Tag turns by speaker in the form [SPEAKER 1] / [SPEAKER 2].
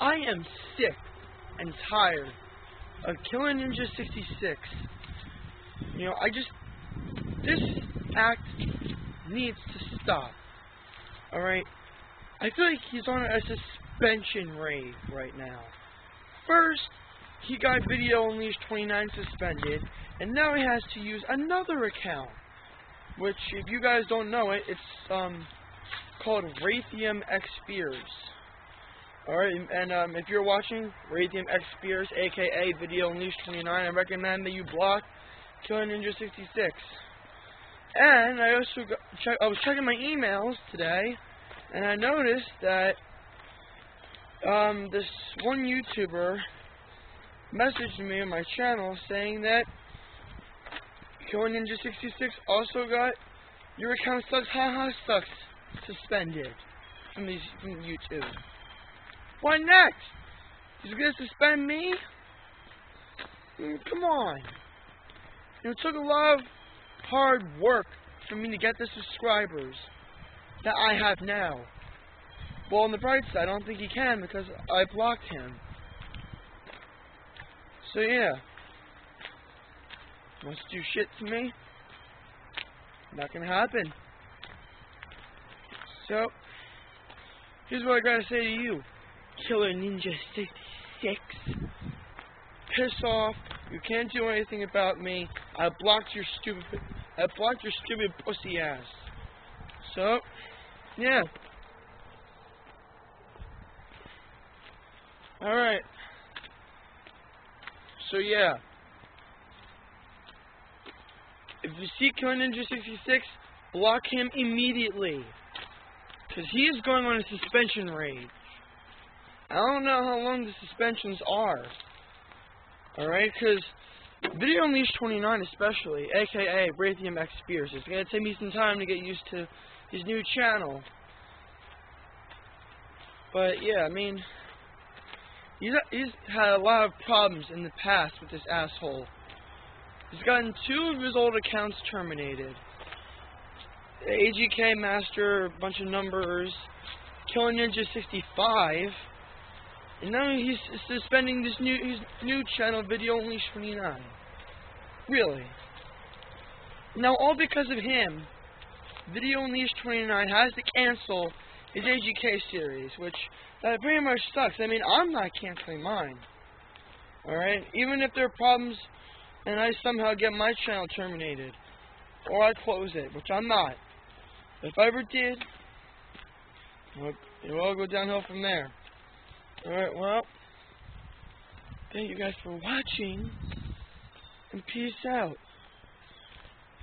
[SPEAKER 1] I am sick and tired of Killer Ninja 66. You know, I just this act needs to stop. Alright? I feel like he's on a suspension rave right now. First, he got Video Unleashed 29 suspended, and now he has to use another account. Which, if you guys don't know it, it's um called Raytheum X. Alright, and um, if you're watching Raytheum X Spears, aka Video Unleashed 29, I recommend that you block Killer Ninja 66. And I also got, check, I was checking my emails today, and I noticed that um, this one YouTuber messaged me on my channel saying that Killer Ninja 66 also got your account sucks, haha sucks suspended from these from YouTube. What next? He's gonna suspend me? Mean, come on. You know, it took a lot of hard work for me to get the subscribers that I have now. Well, on the bright side, I don't think he can because I blocked him. So yeah. Wants to do shit to me? Not gonna happen. So, here's what I gotta say to you. Killer Ninja 66. Piss off. You can't do anything about me. I blocked your stupid I blocked your stupid pussy ass. So, yeah. Alright. So yeah. If you see Killer Ninja 66, block him immediately. Because he is going on a suspension rage. I don't know how long the suspensions are. Alright, because Video Unleashed 29 especially, aka Raytheum X Spears, it's going to take me some time to get used to his new channel. But yeah, I mean, he's, he's had a lot of problems in the past with this asshole. He's gotten two of his old accounts terminated. AGK Master, a bunch of numbers, Killer Ninja 65, and now he's suspending this new his new channel, Video Only 29. Really? Now, all because of him, Video Unleashed 29 has to cancel his AGK series, which that pretty much sucks. I mean, I'm not canceling mine. Alright? Even if there are problems and I somehow get my channel terminated, or I close it, which I'm not. If I ever did, it will all go downhill from there. Alright, well, thank you guys for watching, and peace out.